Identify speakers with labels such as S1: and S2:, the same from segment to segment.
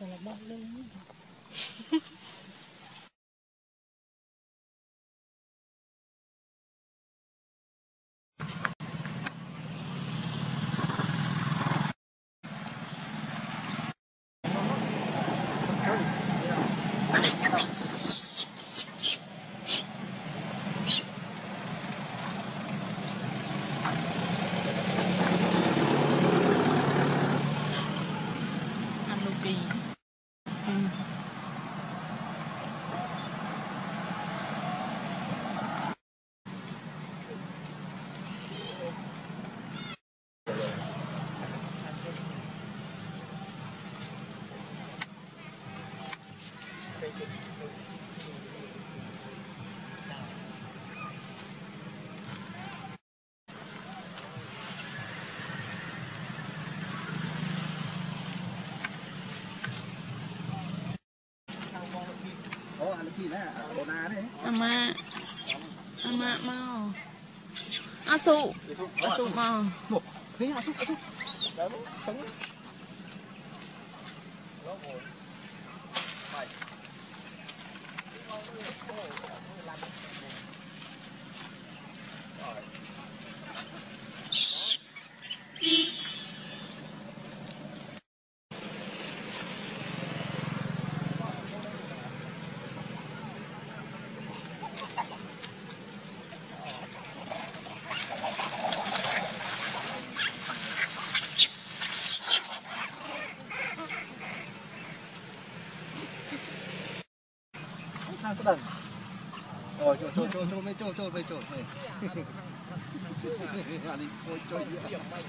S1: là bông lên ណាទេអាម៉ាអាម៉ាមកអាស៊ូអាស៊ូមកមកនេះអាស៊ូអាស៊ូដល់ទៅ ចូលគ្នាចូលគ្នាអានេះគួរចូលយក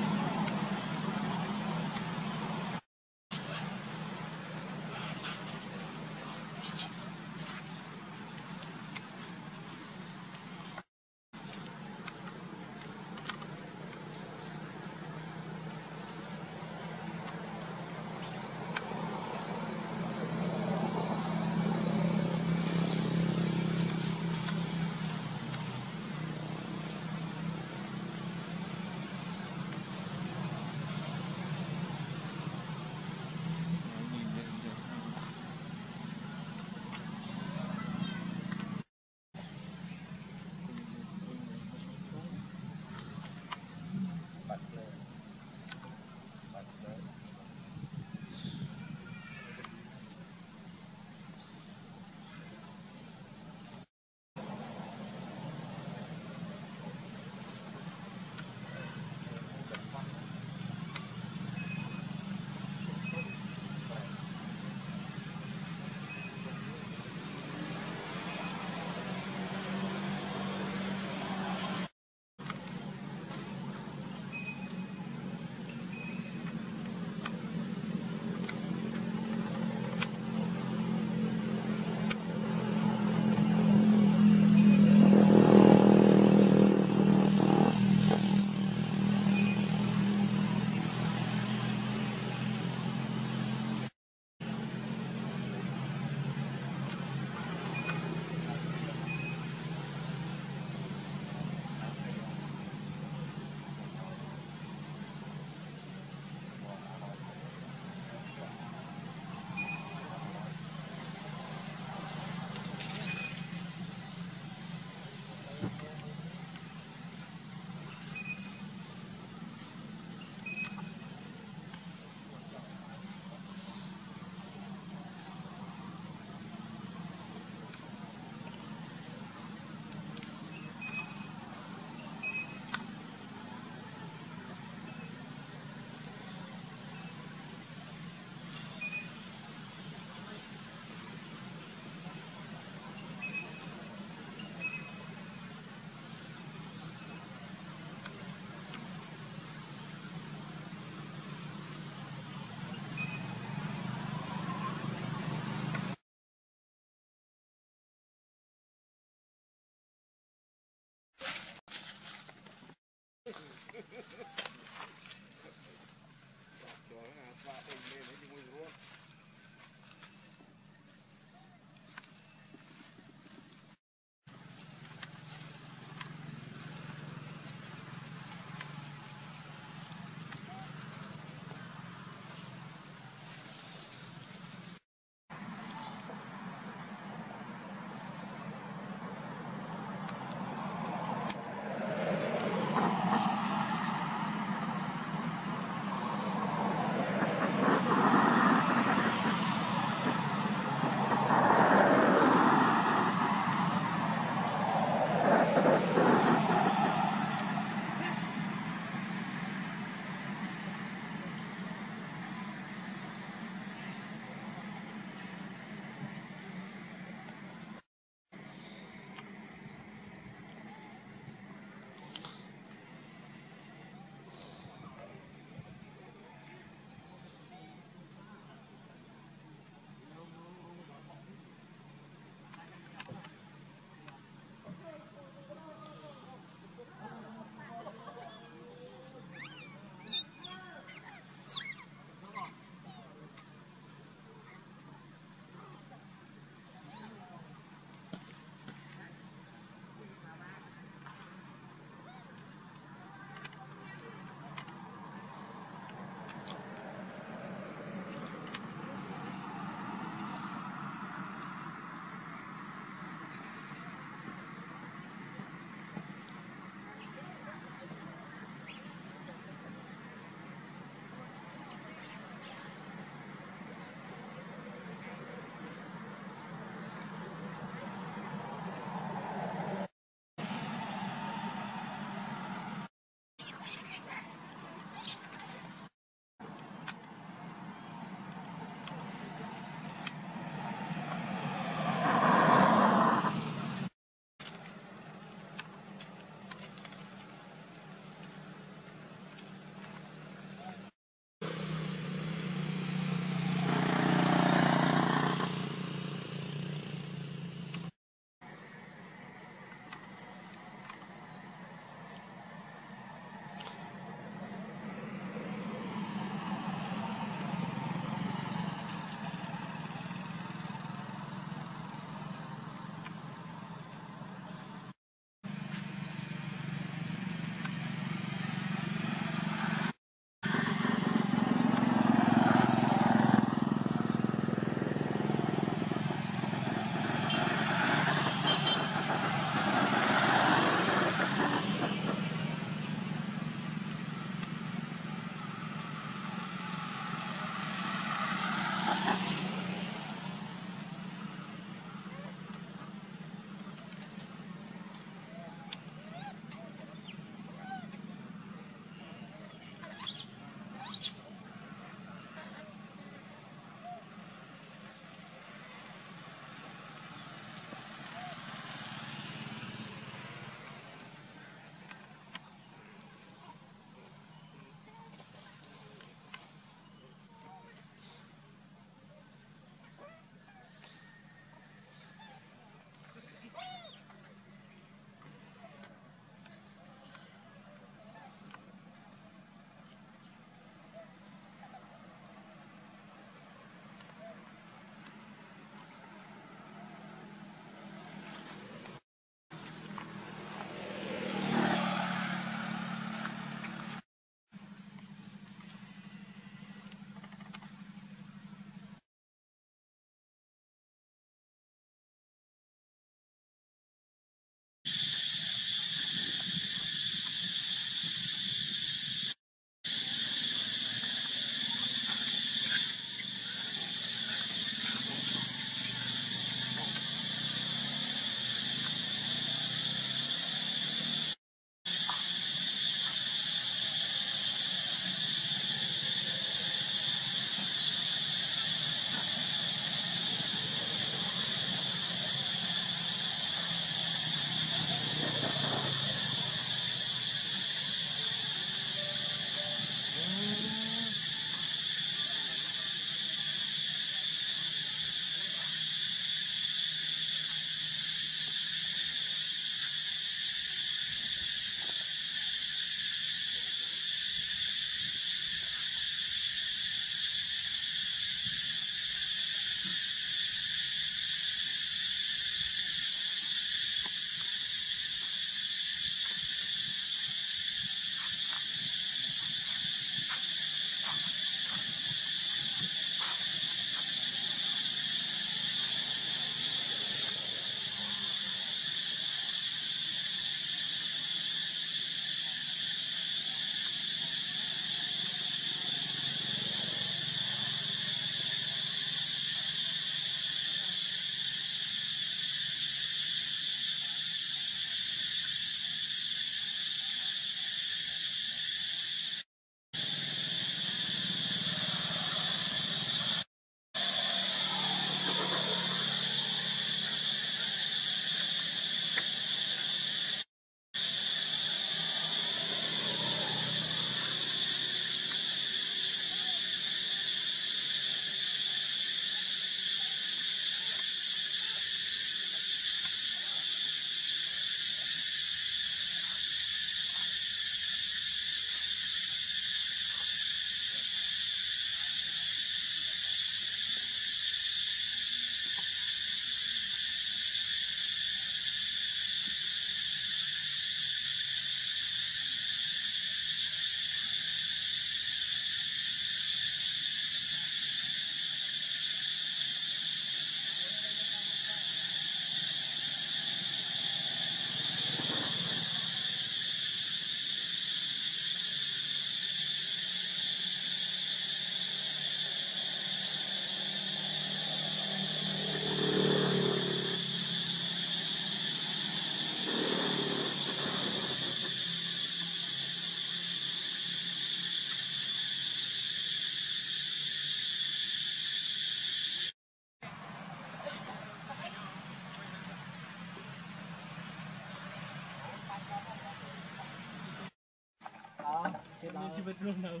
S1: luôn đâu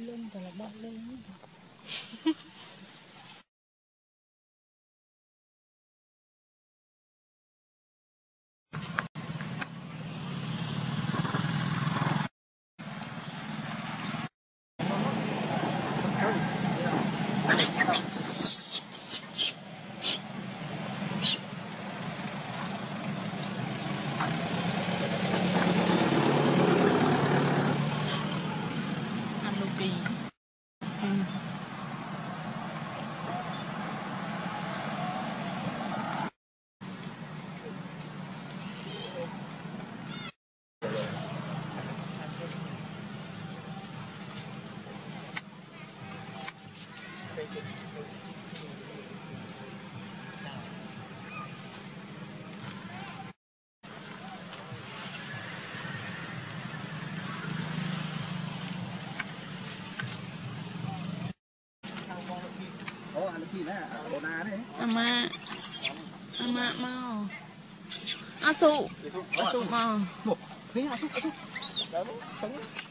S1: lưng và là bọng lưng Ama. Ama mau. Asu. Asu mau. Nih asu asu.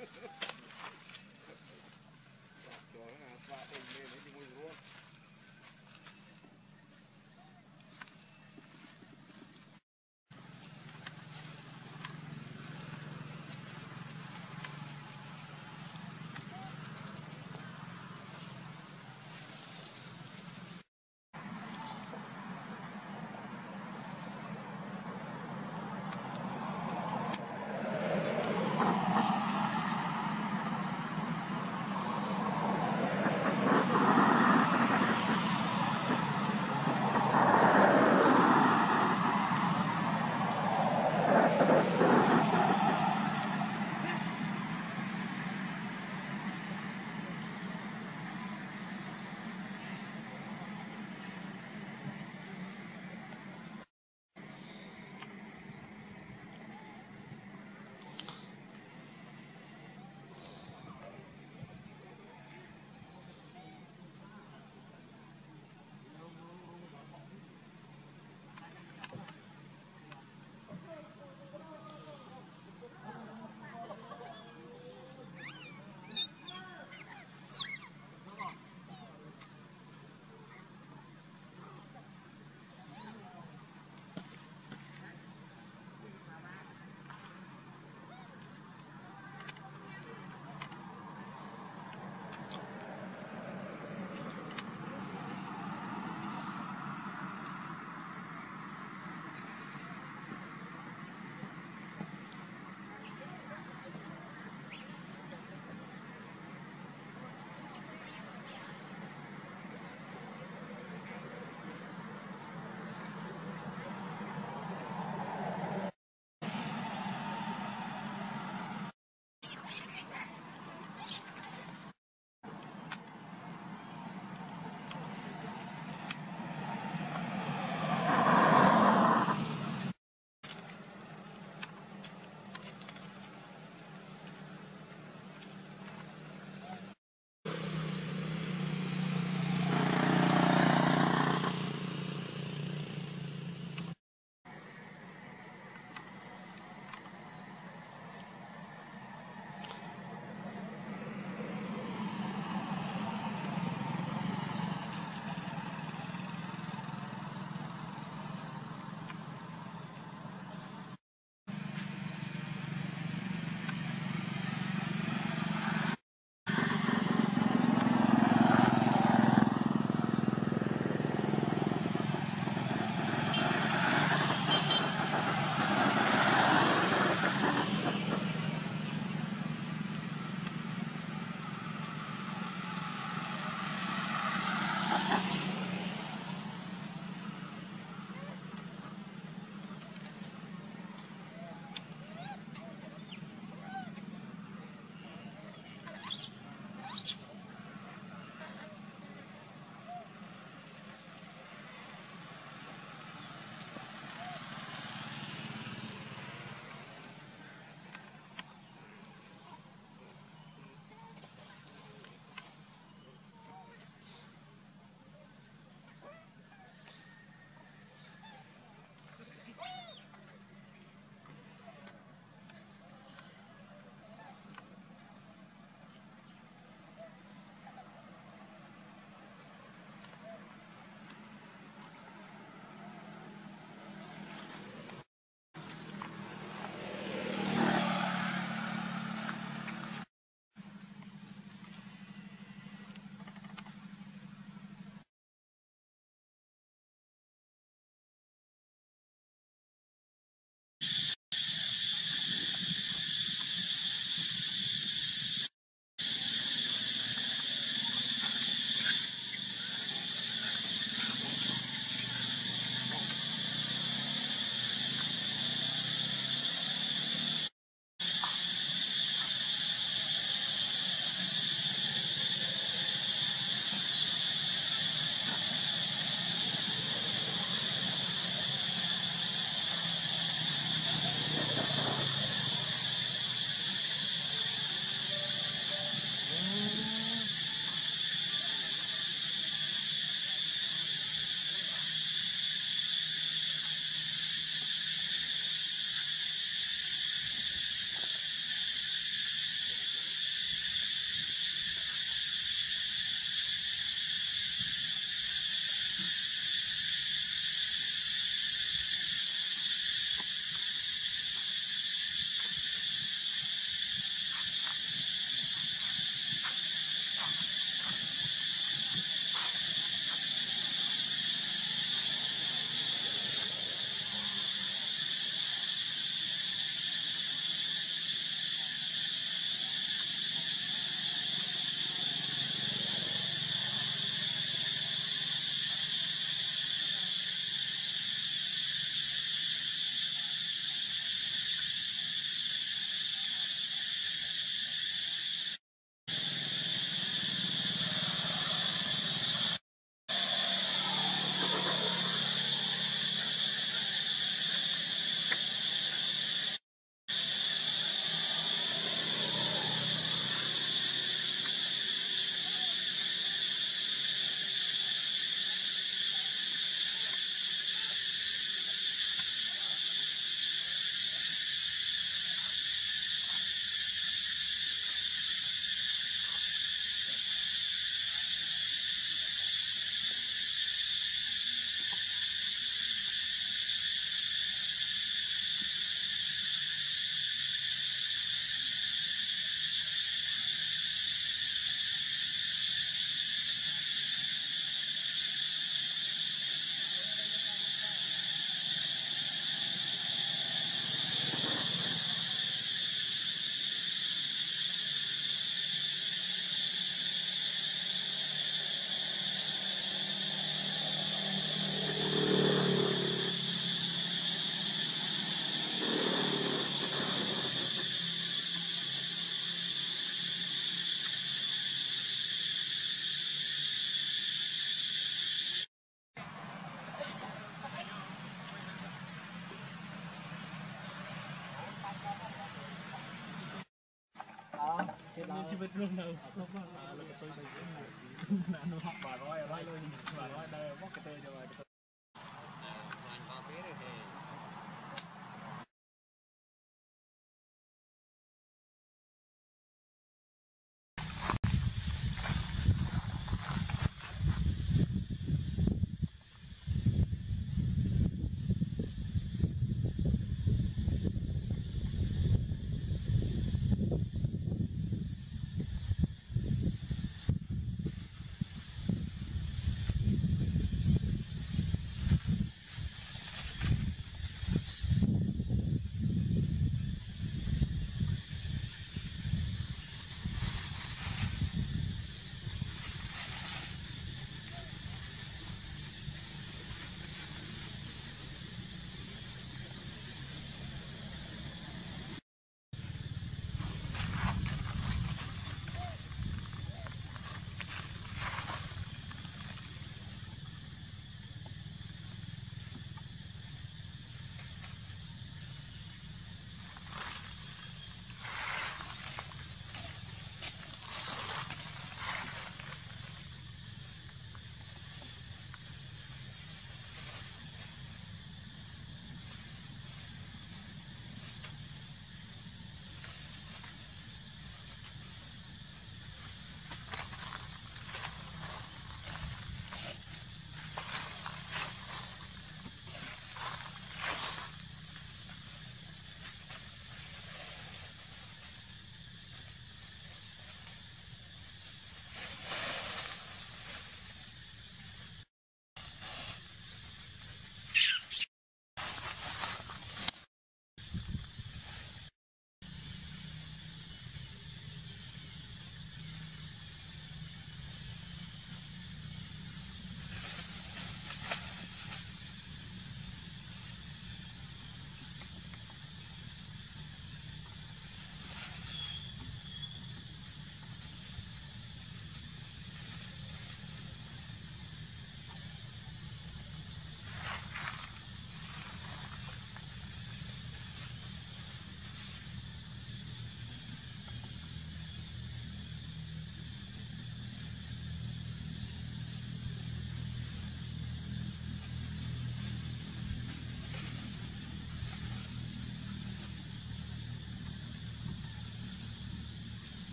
S1: Ha, ha, ha. Luôn đâu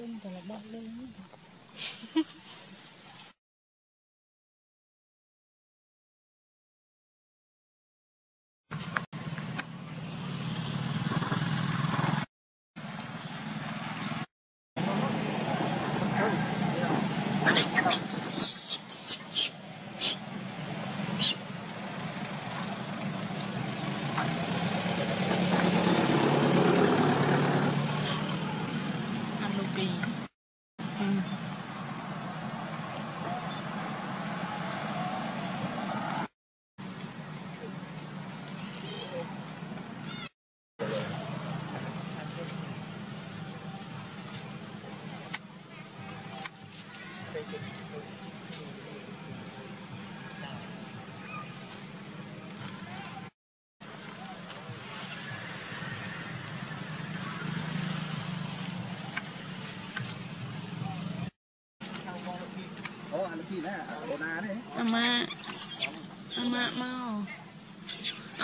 S1: lưng thật là bác lưng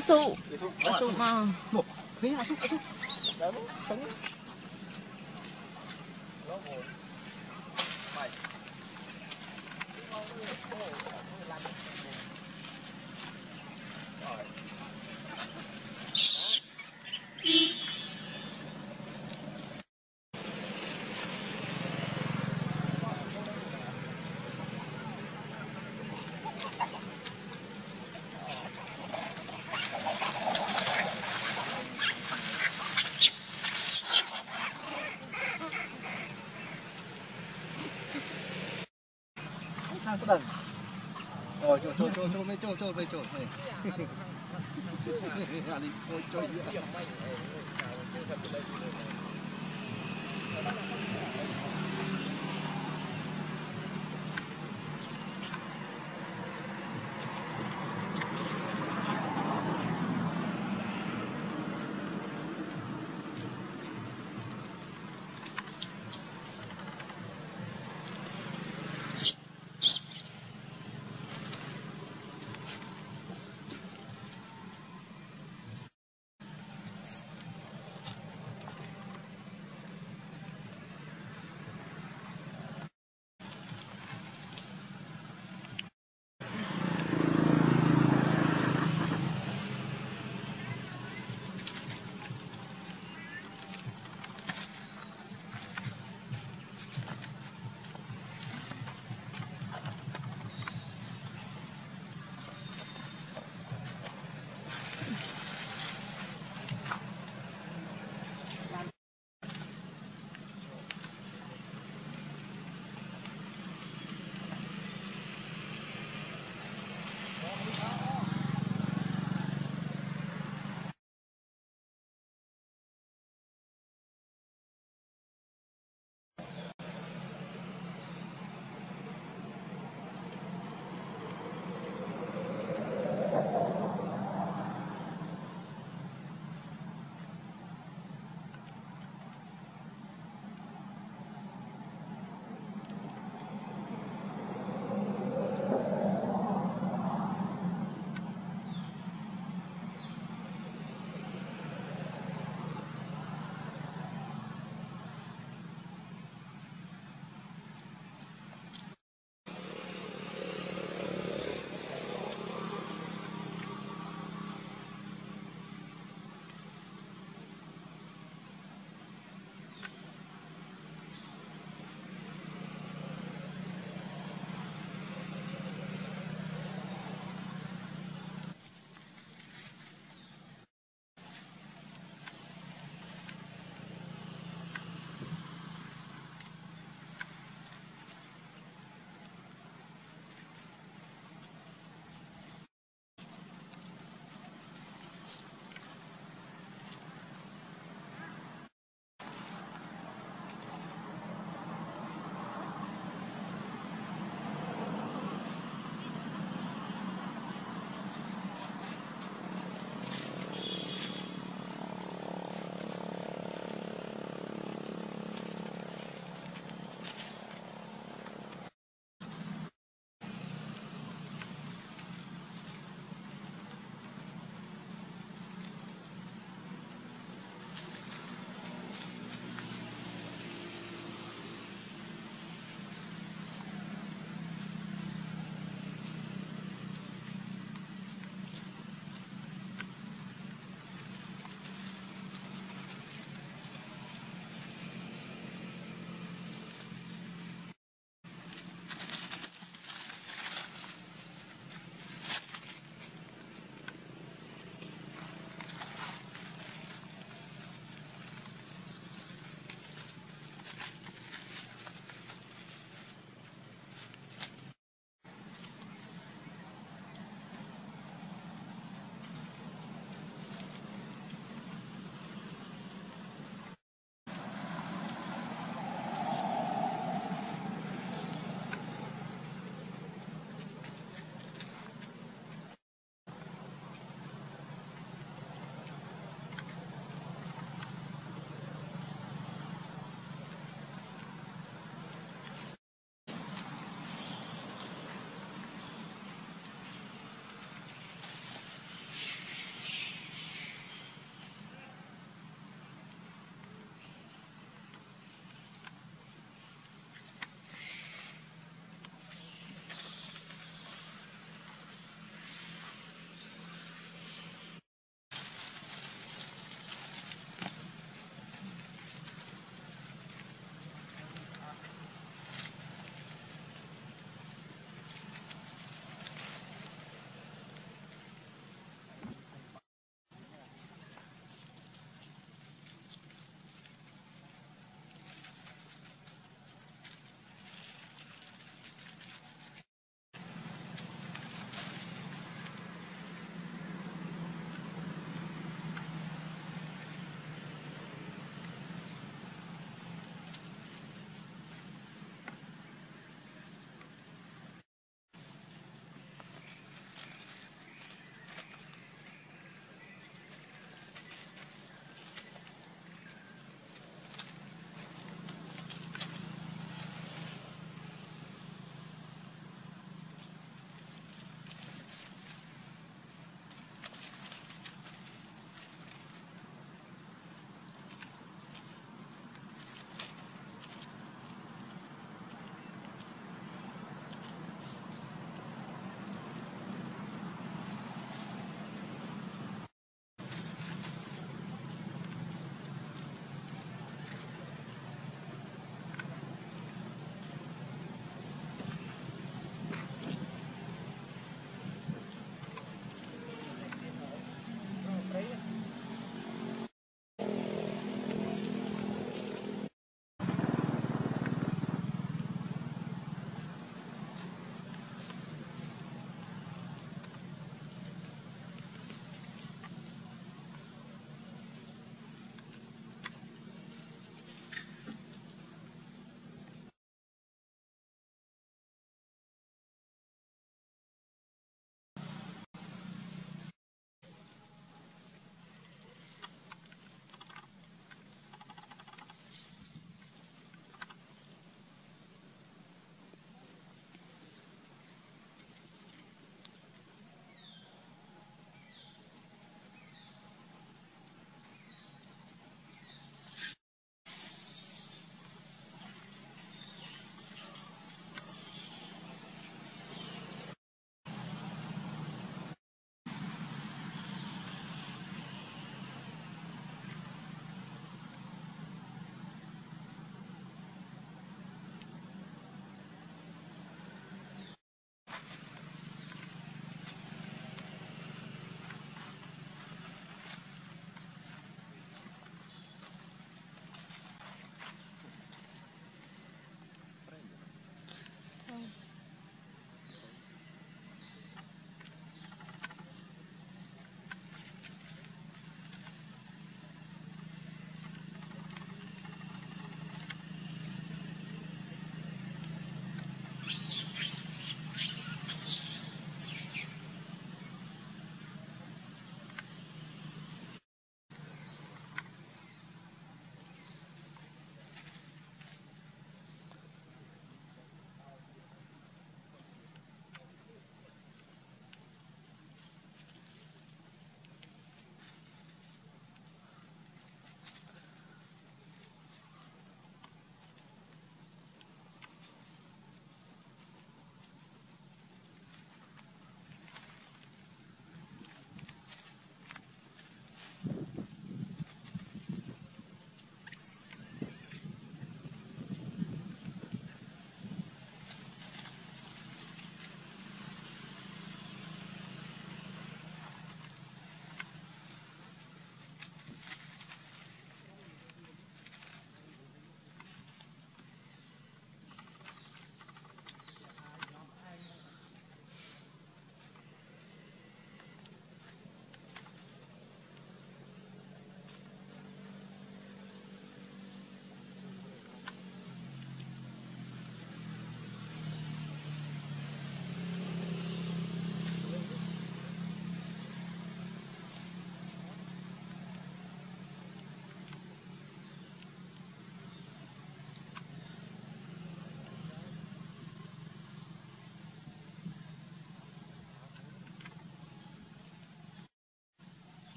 S1: asu asu mà, Một, cái à, xúc,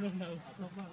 S1: មាន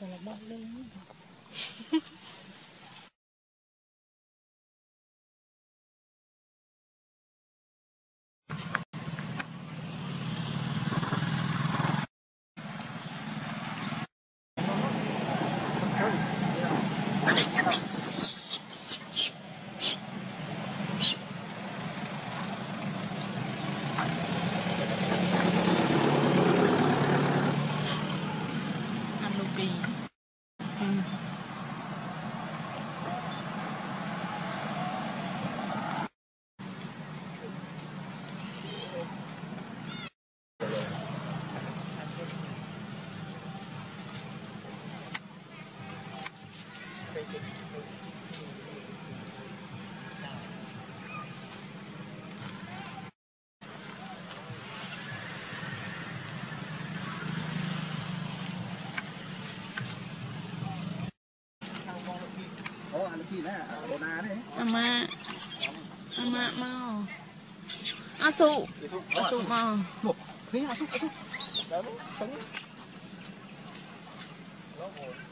S1: gọi là bông lên ម៉ាអាម៉ាមកអាសុអាសុមកនេះអាសុអាសុដល់ទៅ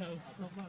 S1: មា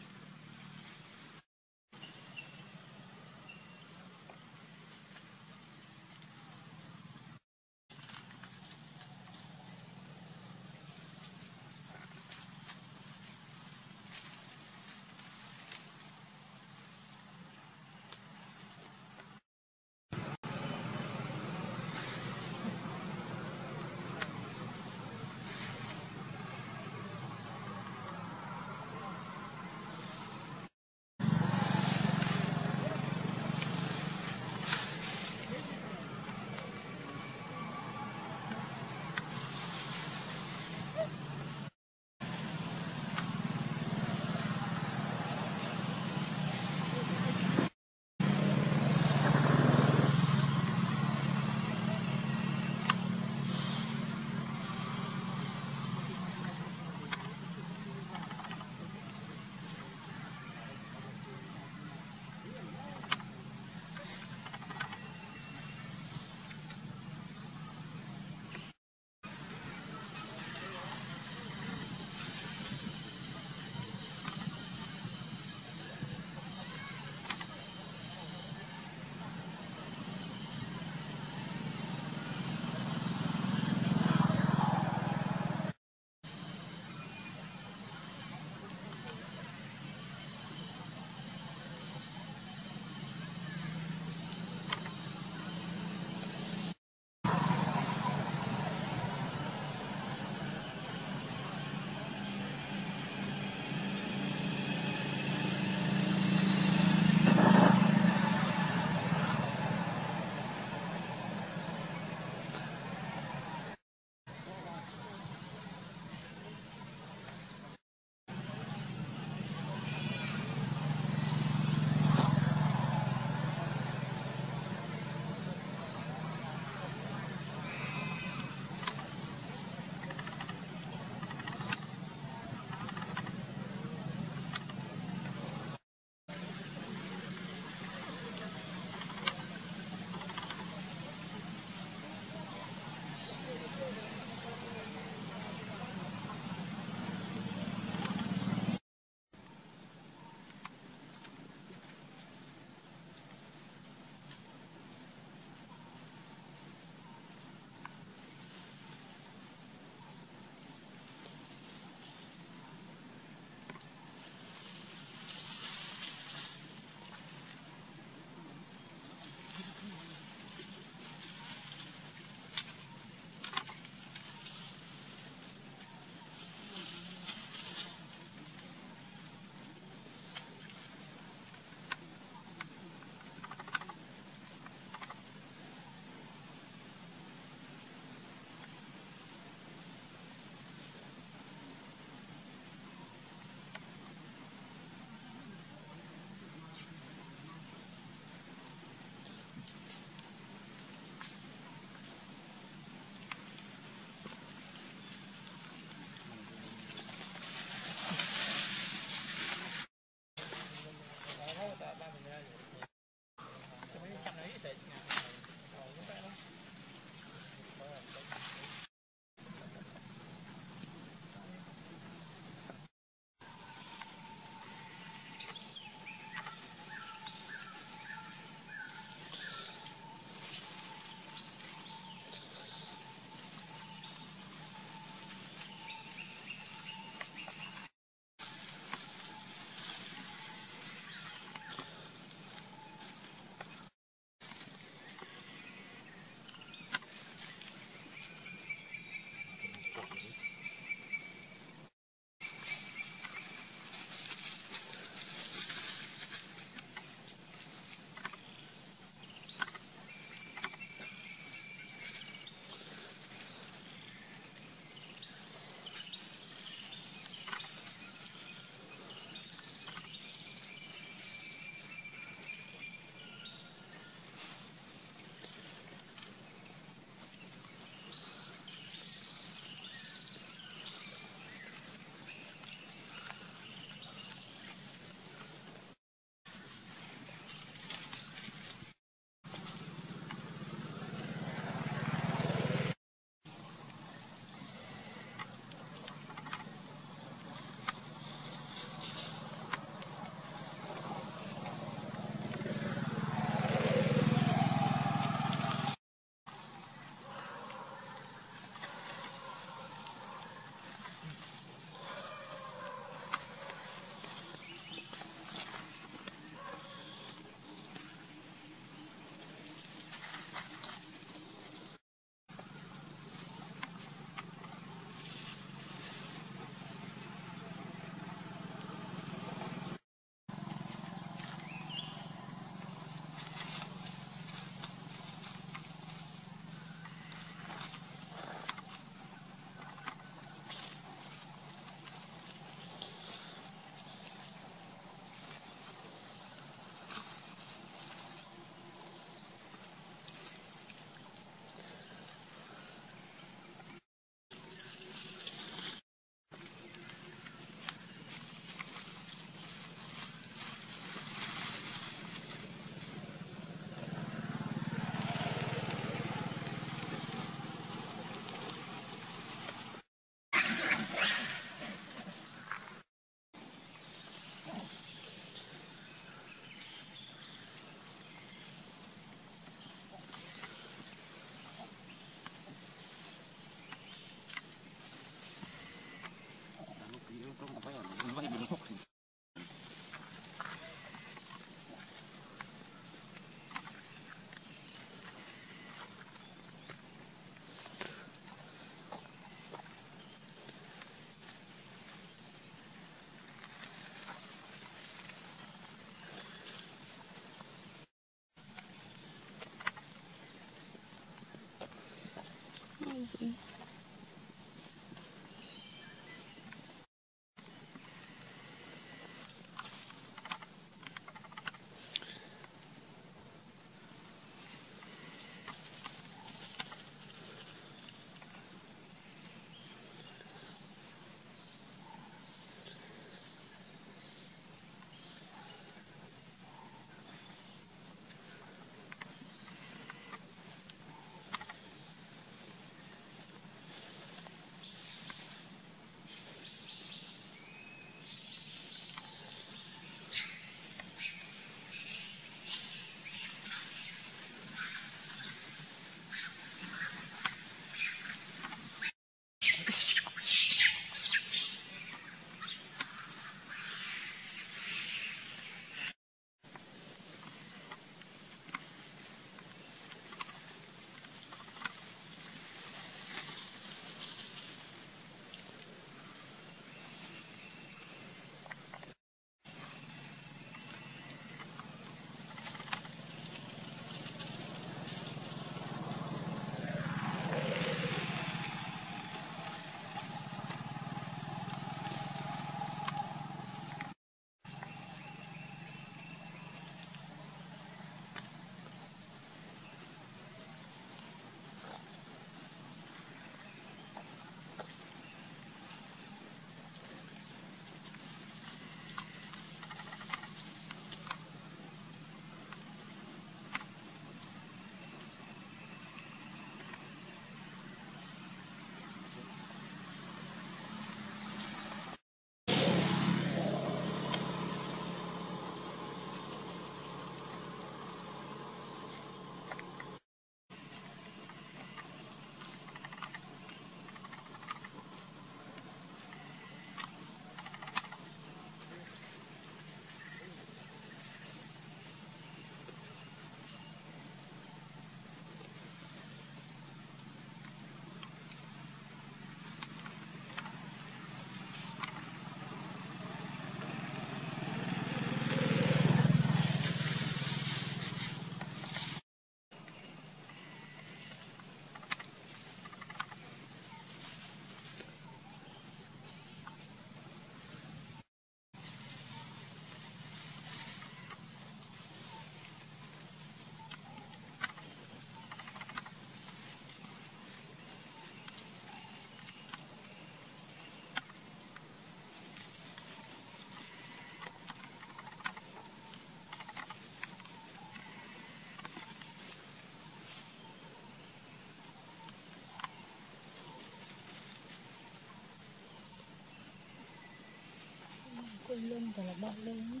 S1: lưng gọi là bông lưng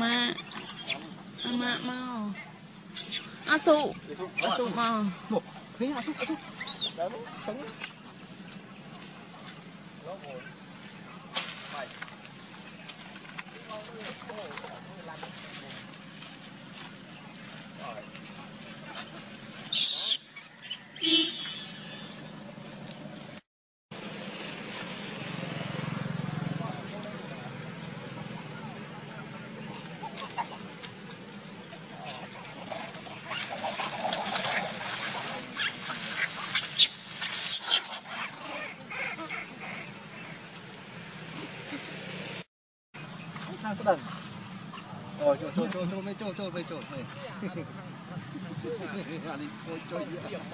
S1: ម៉ាអាម៉ាមកអាស៊ូអាស៊ូមក Một, thế à, xúc, xúc. Đấy, sống. Không 这样他都不上他你看。你叫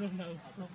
S1: don't know.